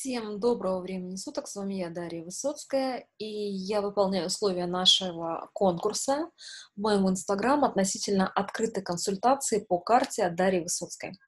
Всем доброго времени суток, с вами я, Дарья Высоцкая, и я выполняю условия нашего конкурса в моем инстаграм относительно открытой консультации по карте от Дарьи Высоцкой.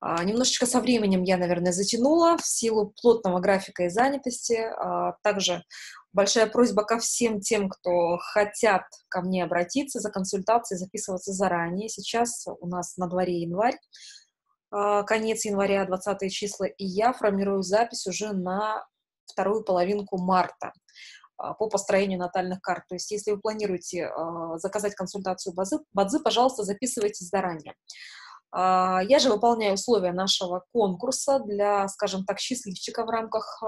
А, немножечко со временем я, наверное, затянула в силу плотного графика и занятости. А, также большая просьба ко всем тем, кто хотят ко мне обратиться за консультацией, записываться заранее. Сейчас у нас на дворе январь. А, конец января, 20 числа, и я формирую запись уже на вторую половинку марта а, по построению натальных карт. То есть, если вы планируете а, заказать консультацию Бадзы, Бадзы пожалуйста, записывайтесь заранее. Я же выполняю условия нашего конкурса для, скажем так, счастливчика в рамках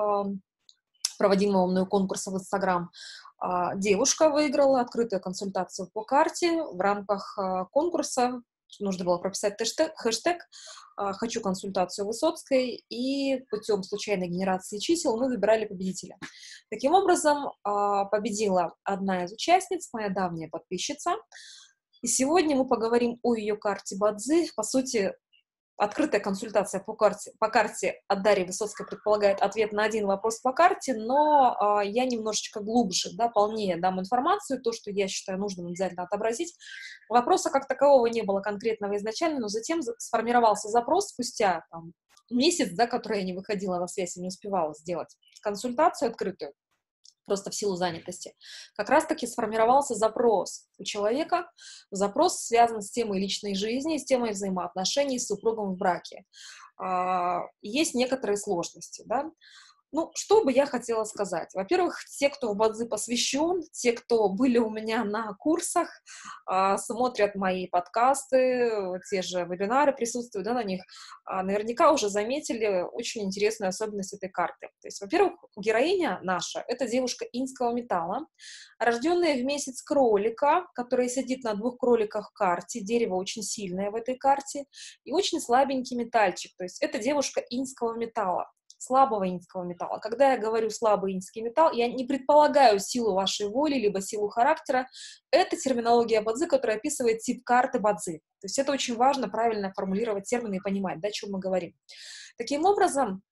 проводимого мною конкурса в Инстаграм. Девушка выиграла открытую консультацию по карте в рамках конкурса нужно было прописать хэштег, хэштег «Хочу консультацию Высоцкой», и путем случайной генерации чисел мы выбирали победителя. Таким образом, а, победила одна из участниц, моя давняя подписчица, и сегодня мы поговорим о ее карте Бадзи. По сути, Открытая консультация по карте, по карте от Дарьи Высоцкой предполагает ответ на один вопрос по карте, но э, я немножечко глубже, да, полнее дам информацию, то, что я считаю нужным обязательно отобразить. Вопроса как такового не было конкретного изначально, но затем сформировался запрос спустя там, месяц, да, который я не выходила на связь и не успевала сделать консультацию открытую просто в силу занятости, как раз-таки сформировался запрос у человека. Запрос связан с темой личной жизни, с темой взаимоотношений с супругом в браке. А, есть некоторые сложности, да. Ну, что бы я хотела сказать? Во-первых, те, кто в Бадзи посвящен, те, кто были у меня на курсах, э, смотрят мои подкасты, те же вебинары присутствуют да, на них, э, наверняка уже заметили очень интересную особенность этой карты. То есть, во-первых, героиня наша — это девушка инского металла, рожденная в месяц кролика, которая сидит на двух кроликах в карте, дерево очень сильное в этой карте, и очень слабенький метальчик. То есть, это девушка инского металла слабого инского металла. Когда я говорю слабый инский металл, я не предполагаю силу вашей воли, либо силу характера. Это терминология Бадзи, которая описывает тип карты Бадзи. То есть это очень важно правильно формулировать термины и понимать, да, о чем мы говорим. Таким образом,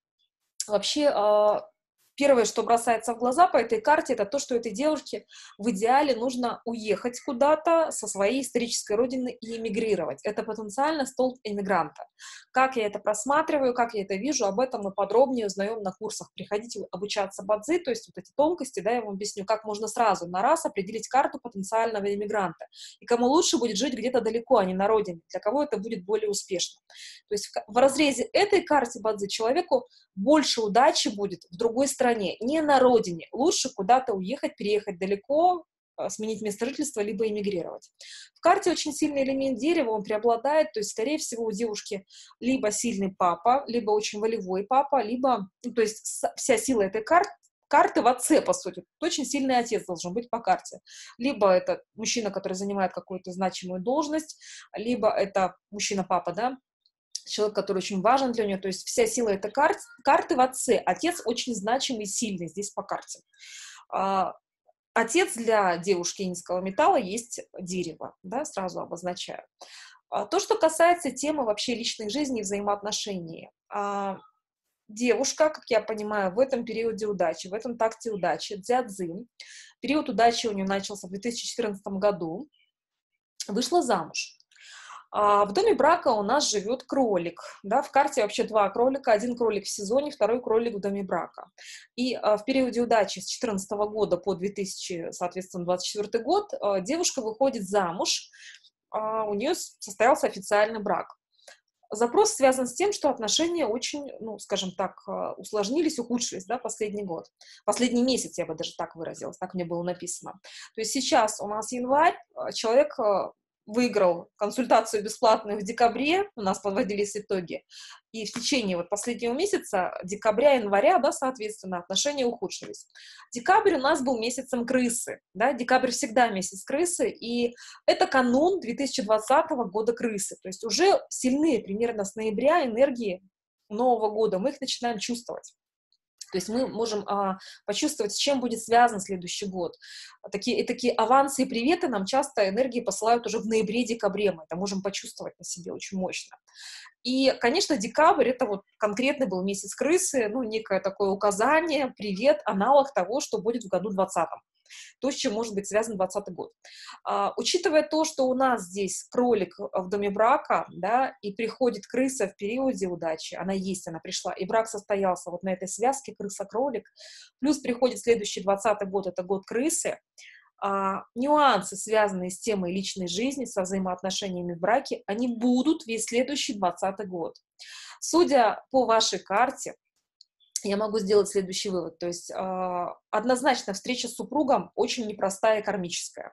вообще а, Первое, что бросается в глаза по этой карте, это то, что этой девушке в идеале нужно уехать куда-то со своей исторической родины и эмигрировать. Это потенциально столб эмигранта. Как я это просматриваю, как я это вижу, об этом мы подробнее узнаем на курсах. Приходите обучаться бадзи, то есть вот эти тонкости, да, я вам объясню, как можно сразу на раз определить карту потенциального эмигранта. И кому лучше будет жить где-то далеко, а не на родине, для кого это будет более успешно. То есть в разрезе этой карты бадзи человеку больше удачи будет в другой стране, стране, не на родине. Лучше куда-то уехать, переехать далеко, а, сменить место жительства, либо эмигрировать. В карте очень сильный элемент дерева, он преобладает, то есть, скорее всего, у девушки либо сильный папа, либо очень волевой папа, либо, ну, то есть, вся сила этой карты, карты в отце, по сути. Очень сильный отец должен быть по карте. Либо это мужчина, который занимает какую-то значимую должность, либо это мужчина-папа, да, человек, который очень важен для нее, то есть вся сила этой карты, карты в отце. Отец очень значимый, сильный здесь по карте. А, отец для девушки инского металла есть дерево, да, сразу обозначаю. А, то, что касается темы вообще личной жизни и взаимоотношений. А, девушка, как я понимаю, в этом периоде удачи, в этом такте удачи, дзядзин, период удачи у нее начался в 2014 году, вышла замуж. А в доме брака у нас живет кролик. Да, в карте вообще два кролика. Один кролик в сезоне, второй кролик в доме брака. И а, в периоде удачи с 2014 года по 2000, соответственно, 2024 год а, девушка выходит замуж. У нее состоялся официальный брак. Запрос связан с тем, что отношения очень, ну, скажем так, усложнились, ухудшились, да, последний год. Последний месяц, я бы даже так выразилась, так мне было написано. То есть сейчас у нас январь, человек выиграл консультацию бесплатную в декабре, у нас подводились итоги, и в течение вот последнего месяца, декабря, января, да, соответственно, отношения ухудшились. Декабрь у нас был месяцем крысы, да, декабрь всегда месяц крысы, и это канун 2020 года крысы, то есть уже сильные примерно с ноября энергии Нового года, мы их начинаем чувствовать. То есть мы можем а, почувствовать, с чем будет связан следующий год. Такие, и такие авансы и приветы нам часто энергии посылают уже в ноябре-декабре. Мы это можем почувствовать на себе очень мощно. И, конечно, декабрь — это вот конкретный был месяц крысы, ну, некое такое указание, привет, аналог того, что будет в году 2020 то, с чем может быть связан 2020 год. А, учитывая то, что у нас здесь кролик в доме брака, да, и приходит крыса в периоде удачи, она есть, она пришла, и брак состоялся вот на этой связке крыса-кролик, плюс приходит следующий 20 год, это год крысы, а, нюансы, связанные с темой личной жизни, со взаимоотношениями в браке, они будут весь следующий 20 год. Судя по вашей карте, я могу сделать следующий вывод. То есть э, однозначно встреча с супругом очень непростая и кармическая.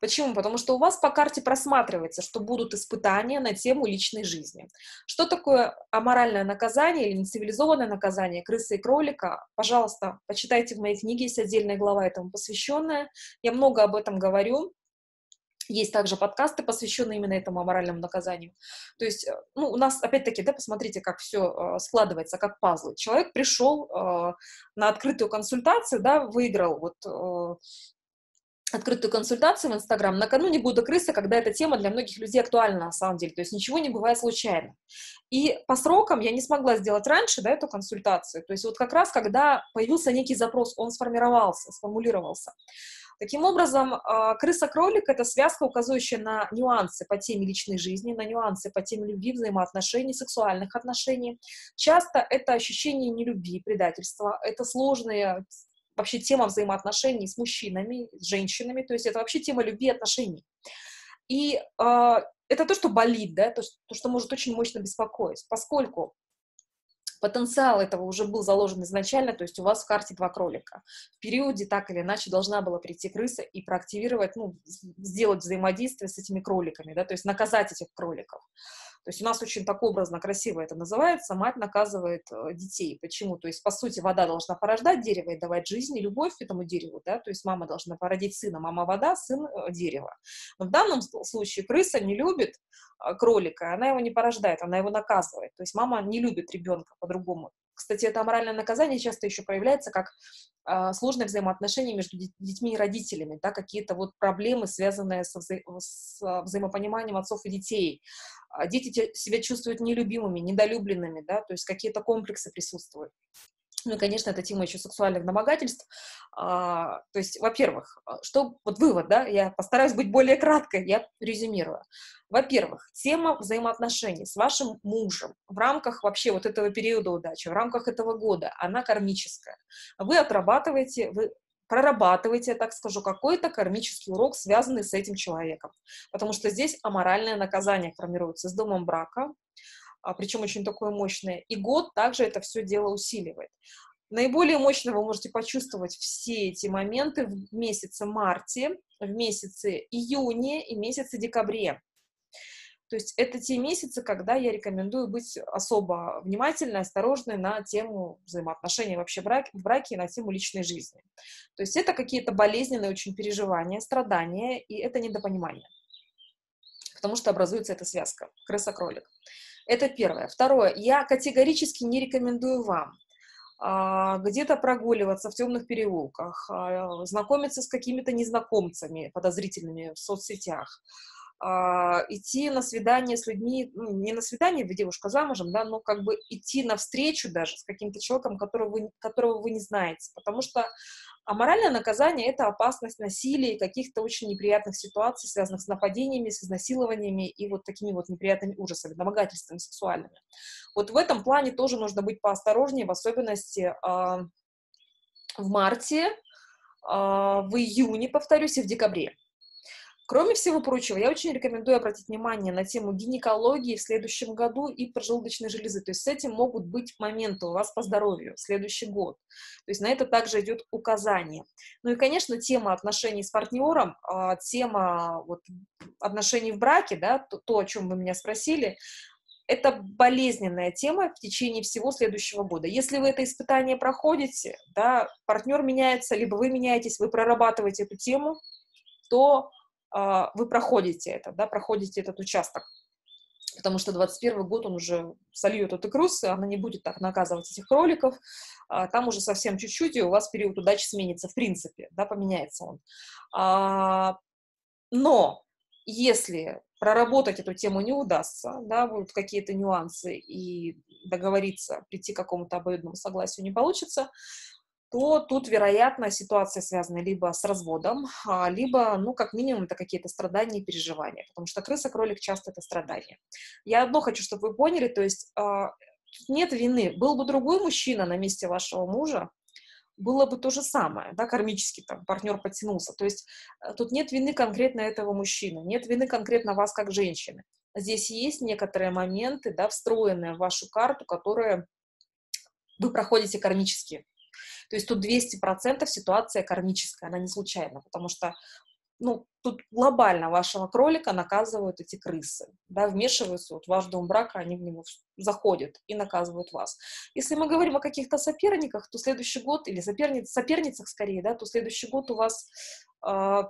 Почему? Потому что у вас по карте просматривается, что будут испытания на тему личной жизни. Что такое аморальное наказание или нецивилизованное наказание крысы и кролика? Пожалуйста, почитайте в моей книге, есть отдельная глава этому посвященная. Я много об этом говорю. Есть также подкасты, посвященные именно этому аморальному наказанию. То есть, э, ну, у нас, опять-таки, да, посмотрите, как все э, складывается, как пазлы. Человек пришел э, на открытую консультацию, да, выиграл вот э, открытую консультацию в Инстаграм накануне года крысы, когда эта тема для многих людей актуальна на самом деле, то есть ничего не бывает случайно. И по срокам я не смогла сделать раньше, да, эту консультацию, то есть вот как раз, когда появился некий запрос, он сформировался, сформулировался. Таким образом, а, крыса-кролик — это связка, указывающая на нюансы по теме личной жизни, на нюансы по теме любви, взаимоотношений, сексуальных отношений. Часто это ощущение нелюбви, предательства, это сложные вообще тема взаимоотношений с мужчинами, с женщинами, то есть это вообще тема любви и отношений. И э, это то, что болит, да, то, то, что может очень мощно беспокоить, поскольку потенциал этого уже был заложен изначально, то есть у вас в карте два кролика. В периоде так или иначе должна была прийти крыса и проактивировать, ну, сделать взаимодействие с этими кроликами, да, то есть наказать этих кроликов. То есть у нас очень так образно, красиво это называется, мать наказывает э, детей. Почему? То есть, по сути, вода должна порождать дерево и давать жизнь и любовь этому дереву, да, то есть мама должна породить сына, мама вода, сын э, дерево. Но в данном случае крыса не любит э, кролика, она его не порождает, она его наказывает. То есть мама не любит ребенка по-другому. Кстати, это аморальное наказание часто еще проявляется как э, сложное взаимоотношение между детьми и родителями, да, какие-то вот проблемы, связанные со вза с взаимопониманием отцов и детей. А дети себя чувствуют нелюбимыми, недолюбленными, да, то есть какие-то комплексы присутствуют. Ну и, конечно, это тема еще сексуальных домогательств. А, то есть, во-первых, а, что вот вывод, да, я постараюсь быть более краткой, я резюмирую. Во-первых, тема взаимоотношений с вашим мужем в рамках вообще вот этого периода удачи, в рамках этого года, она кармическая. Вы отрабатываете, вы прорабатываете, так скажу, какой-то кармический урок, связанный с этим человеком. Потому что здесь аморальное наказание формируется с домом брака, причем очень такое мощное. И год также это все дело усиливает. Наиболее мощно вы можете почувствовать все эти моменты в месяце марте, в месяце июне и месяце декабре. То есть это те месяцы, когда я рекомендую быть особо внимательной, осторожной на тему взаимоотношений вообще в браке, в браке и на тему личной жизни. То есть это какие-то болезненные очень переживания, страдания, и это недопонимание. Потому что образуется эта связка крыса-кролик. Это первое. Второе. Я категорически не рекомендую вам а, где-то прогуливаться в темных переулках, а, знакомиться с какими-то незнакомцами подозрительными в соцсетях, а, идти на свидание с людьми, ну, не на свидание, вы девушка замужем, да, но как бы идти навстречу даже с каким-то человеком, которого вы, которого вы не знаете, потому что а моральное наказание — это опасность насилия и каких-то очень неприятных ситуаций, связанных с нападениями, с изнасилованиями и вот такими вот неприятными ужасами, домогательствами сексуальными. Вот в этом плане тоже нужно быть поосторожнее, в особенности э, в марте, э, в июне, повторюсь, и в декабре. Кроме всего прочего, я очень рекомендую обратить внимание на тему гинекологии в следующем году и поджелудочной железы. То есть с этим могут быть моменты у вас по здоровью в следующий год. То есть на это также идет указание. Ну и, конечно, тема отношений с партнером, а, тема вот, отношений в браке, да, то, о чем вы меня спросили, это болезненная тема в течение всего следующего года. Если вы это испытание проходите, да, партнер меняется, либо вы меняетесь, вы прорабатываете эту тему, то вы проходите это, да, проходите этот участок. потому что 21 год он уже сольет эту крысы, она не будет так наказывать этих кроликов, а, там уже совсем чуть-чуть, и у вас период удачи сменится в принципе, да, поменяется он. А, но если проработать эту тему не удастся, да, будут какие-то нюансы и договориться, прийти к какому-то обоюдному согласию не получится, то тут, вероятно, ситуация связана либо с разводом, а, либо, ну, как минимум, это какие-то страдания и переживания, потому что крыса-кролик часто это страдания. Я одно хочу, чтобы вы поняли, то есть а, нет вины. Был бы другой мужчина на месте вашего мужа, было бы то же самое, да, кармически там партнер подтянулся. То есть э, тут нет вины конкретно этого мужчины, нет вины конкретно вас как женщины. Здесь есть некоторые моменты, да, встроенные в вашу карту, которые вы проходите кармически. То есть тут 200% ситуация кармическая, она не случайна, потому что ну, тут глобально вашего кролика наказывают эти крысы, да, вмешиваются вот в ваш дом брака, они в него заходят и наказывают вас. Если мы говорим о каких-то соперниках, то следующий год, или соперниц, соперницах скорее, да, то следующий год у вас э,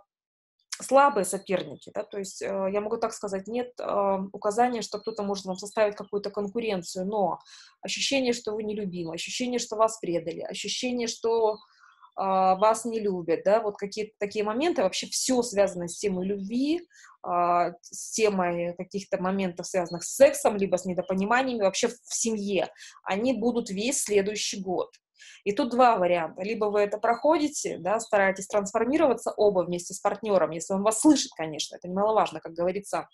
слабые соперники, да, то есть э, я могу так сказать, нет э, указания, что кто-то может вам составить какую-то конкуренцию, но ощущение, что вы нелюбимы, ощущение, что вас предали, ощущение, что а, вас не любят, да, вот какие-то такие моменты, вообще все связано с темой любви, а, с темой каких-то моментов, связанных с сексом, либо с недопониманиями вообще в семье, они будут весь следующий год. И тут два варианта. Либо вы это проходите, да, стараетесь трансформироваться оба вместе с партнером, если он вас слышит, конечно, это немаловажно, как говорится,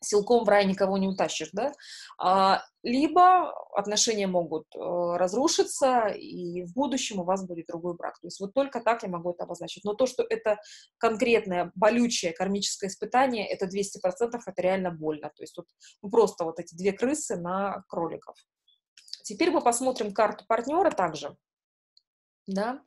силком в рай никого не утащишь, да, а, либо отношения могут э, разрушиться, и в будущем у вас будет другой брак. То есть вот только так я могу это обозначить. Но то, что это конкретное болючее кармическое испытание, это 200%, это реально больно. То есть вот ну, просто вот эти две крысы на кроликов. Теперь мы посмотрим карту партнера также, да,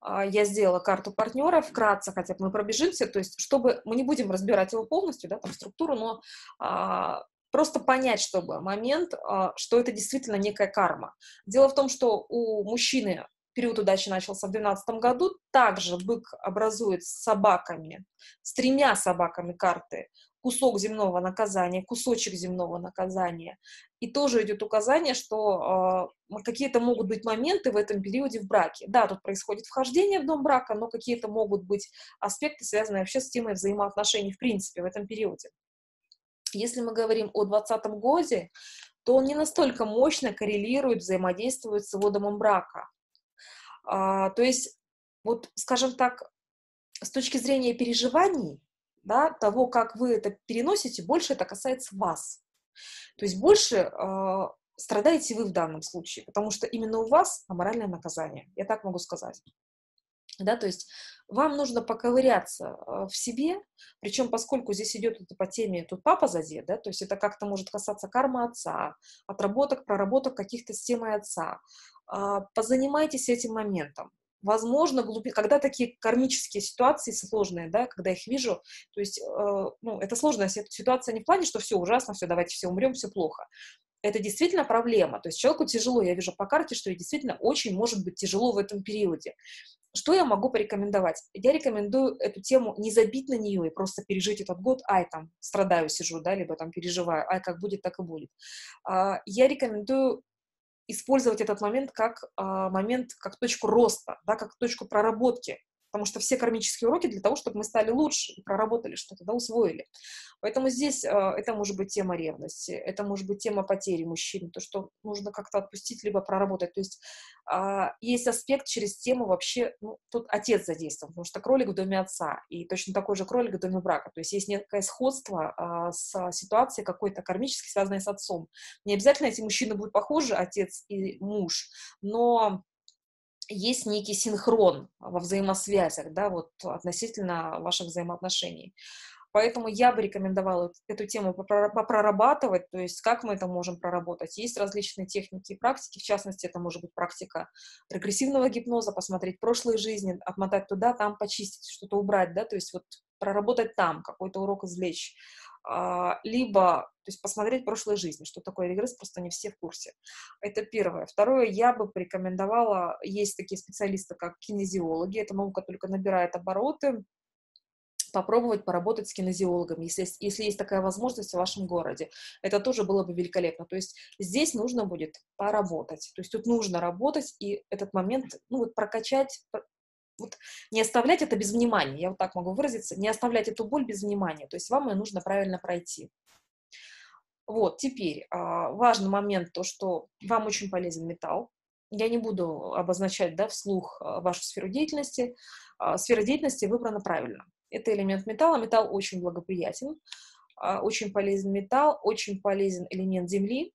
а, я сделала карту партнера вкратце, хотя бы мы пробежимся, то есть чтобы мы не будем разбирать его полностью, да, там структуру, но а, просто понять, чтобы момент, а, что это действительно некая карма. Дело в том, что у мужчины период удачи начался в 2012 году, также бык образует с собаками, с тремя собаками карты кусок земного наказания, кусочек земного наказания. И тоже идет указание, что э, какие-то могут быть моменты в этом периоде в браке. Да, тут происходит вхождение в дом брака, но какие-то могут быть аспекты, связанные вообще с темой взаимоотношений в принципе в этом периоде. Если мы говорим о 2020 годе, то он не настолько мощно коррелирует, взаимодействует с его домом брака. А, то есть, вот, скажем так, с точки зрения переживаний, да, того, как вы это переносите, больше это касается вас. То есть больше э, страдаете вы в данном случае, потому что именно у вас аморальное наказание. Я так могу сказать. Да, то есть вам нужно поковыряться в себе, причем поскольку здесь идет это по теме, тут папа задет, да, то есть это как-то может касаться кармы отца, отработок, проработок каких-то с темой отца. Позанимайтесь этим моментом возможно, глуби... когда такие кармические ситуации сложные, да, когда их вижу, то есть, э, ну, это сложная ситуация не в плане, что все ужасно, все, давайте все умрем, все плохо. Это действительно проблема. То есть человеку тяжело, я вижу по карте, что ей действительно очень может быть тяжело в этом периоде. Что я могу порекомендовать? Я рекомендую эту тему не забить на нее и просто пережить этот год, ай, там, страдаю, сижу, да, либо там переживаю, ай, как будет, так и будет. А, я рекомендую использовать этот момент как а, момент, как точку роста, да, как точку проработки потому что все кармические уроки для того, чтобы мы стали лучше проработали что-то, да, усвоили. Поэтому здесь э, это может быть тема ревности, это может быть тема потери мужчины, то, что нужно как-то отпустить, либо проработать. То есть э, есть аспект через тему вообще, ну, тут отец задействован, потому что кролик в доме отца, и точно такой же кролик в доме брака. То есть есть некое сходство э, с ситуацией какой-то кармической, связанной с отцом. Не обязательно эти мужчины будут похожи, отец и муж, но есть некий синхрон во взаимосвязях, да, вот относительно ваших взаимоотношений. Поэтому я бы рекомендовала эту тему попрорабатывать, то есть как мы это можем проработать. Есть различные техники и практики, в частности, это может быть практика регрессивного гипноза, посмотреть прошлые жизни, отмотать туда, там почистить, что-то убрать, да, то есть вот проработать там, какой-то урок извлечь. А, либо то есть посмотреть прошлой жизни, что такое регресс, просто не все в курсе. Это первое. Второе, я бы порекомендовала, есть такие специалисты, как кинезиологи, эта наука только набирает обороты, попробовать поработать с кинезиологом, если, если есть такая возможность в вашем городе. Это тоже было бы великолепно. То есть здесь нужно будет поработать. То есть тут нужно работать и этот момент, ну вот прокачать, вот не оставлять это без внимания, я вот так могу выразиться, не оставлять эту боль без внимания. То есть вам ее нужно правильно пройти. Вот, теперь а, важный момент, то, что вам очень полезен металл. Я не буду обозначать да, вслух а, вашу сферу деятельности. А, сфера деятельности выбрана правильно. Это элемент металла. Металл очень благоприятен, очень полезен металл, очень полезен элемент земли.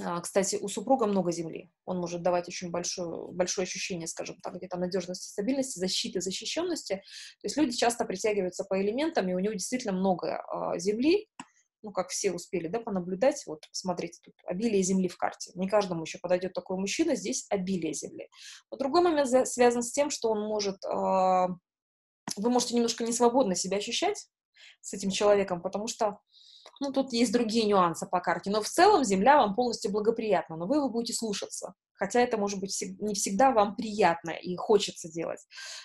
А, кстати, у супруга много земли. Он может давать очень большое, большое ощущение, скажем так, где-то надежности, стабильности, защиты, защищенности. То есть люди часто притягиваются по элементам, и у него действительно много а, земли, ну, как все успели, да, понаблюдать, вот, посмотрите, тут обилие земли в карте. Не каждому еще подойдет такой мужчина, здесь обилие земли. Но другой момент связан с тем, что он может вы можете немножко несвободно себя ощущать с этим человеком, потому что ну, тут есть другие нюансы по карте. Но в целом Земля вам полностью благоприятна, но вы его будете слушаться. Хотя это, может быть, не всегда вам приятно и хочется делать.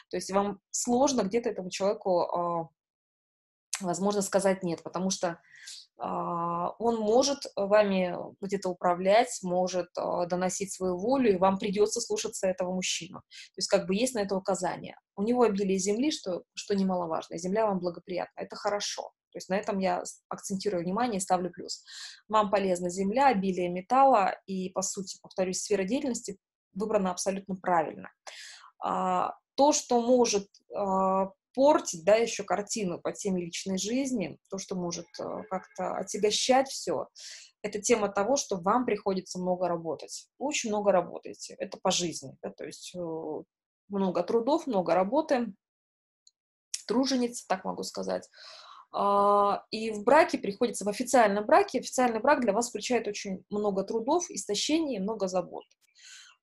То есть вам сложно где-то этому человеку, а, возможно, сказать нет, потому что а, он может вами где-то управлять, может а, доносить свою волю, и вам придется слушаться этого мужчину. То есть как бы есть на это указание. У него обилие земли, что, что немаловажно, земля вам благоприятна, это хорошо. То есть на этом я акцентирую внимание и ставлю плюс. Вам полезна земля, обилие металла, и, по сути, повторюсь, сфера деятельности выбрана абсолютно правильно. А, то, что может портить, да, еще картину по теме личной жизни, то, что может э, как-то отягощать все, это тема того, что вам приходится много работать. Вы очень много работаете. Это по жизни. Да, то есть э, много трудов, много работы, труженица, так могу сказать. А, и в браке приходится, в официальном браке, официальный брак для вас включает очень много трудов, истощений, много забот.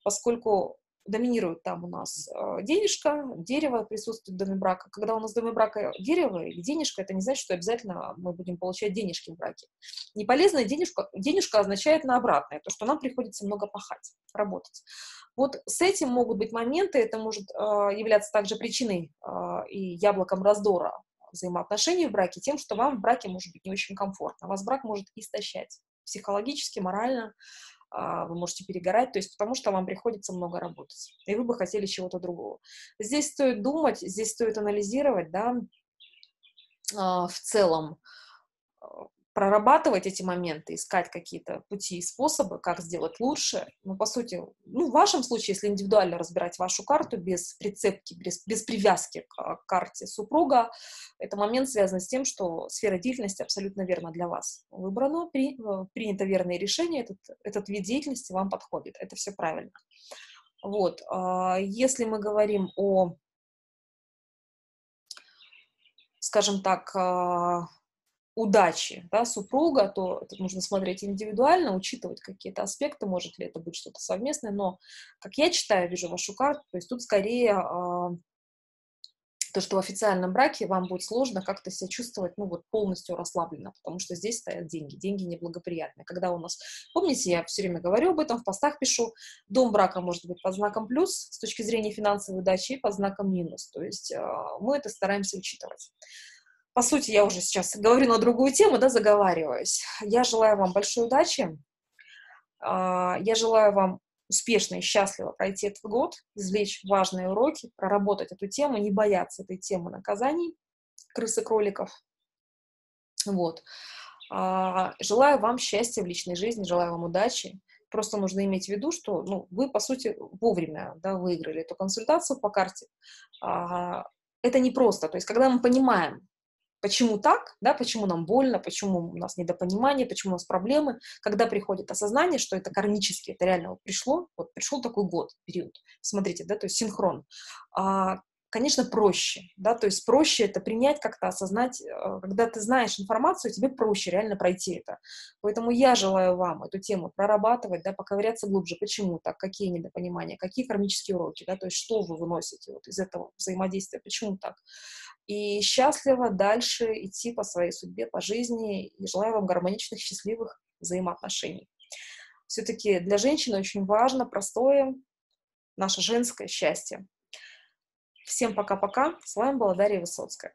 Поскольку доминирует там у нас э, денежка, дерево присутствует в доме брака. Когда у нас в доме брака дерево или денежка, это не значит, что обязательно мы будем получать денежки в браке. Неполезная денежка, денежка означает на обратное, то, что нам приходится много пахать, работать. Вот с этим могут быть моменты, это может э, являться также причиной э, и яблоком раздора взаимоотношений в браке, тем, что вам в браке может быть не очень комфортно. Вас брак может истощать психологически, морально, а, вы можете перегорать, то есть потому что вам приходится много работать, и вы бы хотели чего-то другого. Здесь стоит думать, здесь стоит анализировать, да, а, в целом, а, прорабатывать эти моменты, искать какие-то пути и способы, как сделать лучше. Ну, по сути, ну, в вашем случае, если индивидуально разбирать вашу карту без прицепки, без, без привязки к карте супруга, это момент связан с тем, что сфера деятельности абсолютно верно для вас выбрана, при, э, принято верное решение, этот, этот вид деятельности вам подходит. Это все правильно. Вот. А, если мы говорим о, скажем так, а, удачи да, супруга, то это нужно смотреть индивидуально, учитывать какие-то аспекты, может ли это быть что-то совместное, но, как я читаю, вижу вашу карту, то есть тут скорее э, то, что в официальном браке вам будет сложно как-то себя чувствовать, ну, вот полностью расслабленно, потому что здесь стоят деньги, деньги неблагоприятные. Когда у нас, помните, я все время говорю об этом, в постах пишу, дом брака может быть под знаком плюс с точки зрения финансовой удачи и под знаком минус, то есть э, мы это стараемся учитывать по сути, я уже сейчас говорю на другую тему, да, заговариваюсь. Я желаю вам большой удачи. А, я желаю вам успешно и счастливо пройти этот год, извлечь важные уроки, проработать эту тему, не бояться этой темы наказаний, крысы кроликов. Вот. А, желаю вам счастья в личной жизни, желаю вам удачи. Просто нужно иметь в виду, что ну, вы, по сути, вовремя да, выиграли эту консультацию по карте. А, это непросто. То есть, когда мы понимаем, Почему так, да, почему нам больно, почему у нас недопонимание, почему у нас проблемы, когда приходит осознание, что это кармически, это реально вот пришло, вот пришел такой год, период, смотрите, да, то есть синхрон. А, конечно, проще, да, то есть проще это принять, как-то осознать, э, когда ты знаешь информацию, тебе проще реально пройти это. Поэтому я желаю вам эту тему прорабатывать, да, поковыряться глубже, почему так, какие недопонимания, какие кармические уроки, да, то есть что вы выносите вот из этого взаимодействия, почему так. И счастливо дальше идти по своей судьбе, по жизни, и желаю вам гармоничных, счастливых взаимоотношений. Все-таки для женщины очень важно простое наше женское счастье. Всем пока-пока. С вами была Дарья Высоцкая.